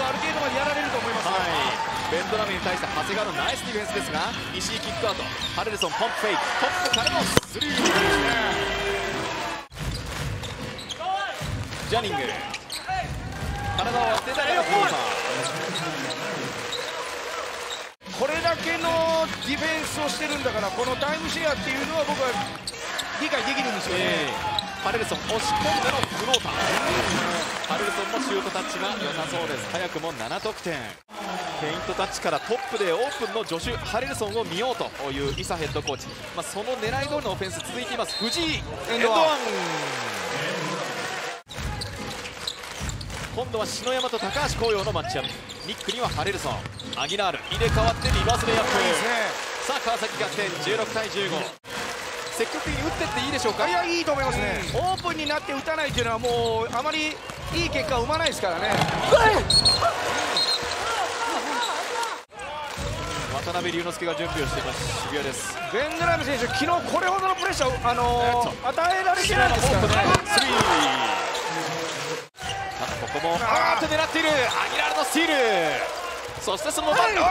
がある程度までやられると思います、はい、ベンドラメに対して長谷川のナイスディフェンスですが石井キックアウト。ハレルソンポンプフェイク。トップからのスリー。ジャニング。体を当てたらこれだけのディフェンスをしてるんだからこのタイムシェアっていうのは僕は理解できるんですよね、えー、ハレルソン押し込んでのフローター。ハレルソンもシュートタッチが良さそうです。早くも7得点。ペイントタッチからトップでオープンの助手ハレルソンを見ようというイサヘッドコーチ、まあ、その狙い通りのオフェンス続いています。藤井エンドワン今度は篠山と高橋紅葉のマッチアップ。ニックにはハレルソン。アギナール。入れ替わってリバースレイアップ、さあ川崎逆転。16対15積極的に打ってっていいでしょうか？いやいいと思いますね、うん、オープンになって打たないというのはもうあまりいい結果を生まないですからね、渡辺龍之介が準備をしています。渋谷です。ベンドラム選手昨日これほどのプレッシャーを、あのー、与えられてないですからね。ここも。あーっと狙っている。アギラールのスティール。そしてそのまま、はい、後ろ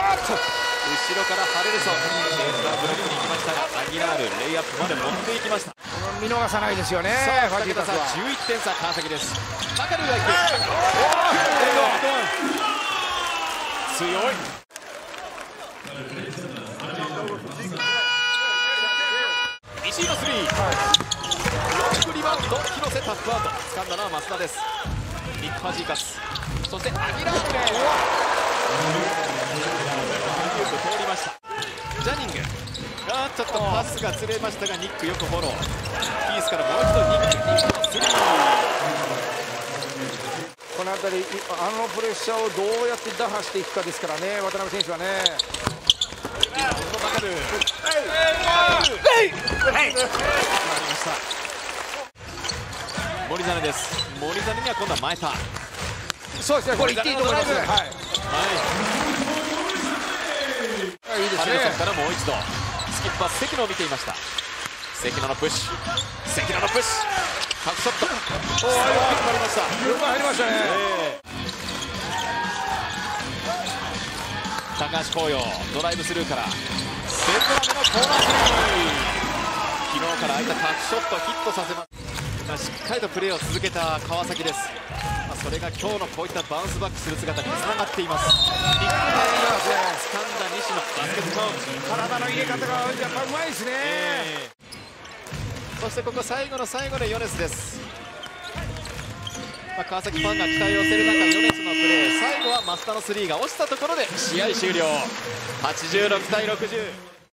からハレルソン。シェースがブロックに行きましたイアップまで持っていきました。見逃さないですよねさあ2桁差11点差川崎です。マカルがい。く強い。石井のスリー、はい、ブロックリバウンド広瀬タップアウト掴んだのは増田ですニック・ファジーカスそしてアギラープレーよく通りましたジャニングあちょっとパスがずれましたがニックよくフォロー。ピースからもう一度ニックニックのスリーこの辺りあのプレッシャーをどうやって打破していくかですからね渡辺選手はね。リバウンドかかる森実です。森実には今度は前田。そうですねこれいっていいと思いますはい、はい、いいですね。からもう一度。スキッパー関野を見ていました。関野のプッシュ。関野のプッシュ。ショット。おおよく決まりましたよく入りましたね、えー、高橋紅葉ドライブスルーから。セントラメのコーナースリー昨日から空いたショットヒットさせますしっかりとプレーを続けた川崎です、まあ、それが今日のこういったバウンスバックする姿につながっています。日本掴んだ西野。バスケット体の入れ方がやっぱうまいですね、えー、そしてここ最後の最後でヨネスです。まあ、川崎ファンが期待を寄せる中ヨネスのプレー。最後は増田のスリーが落ちたところで試合終了。86対60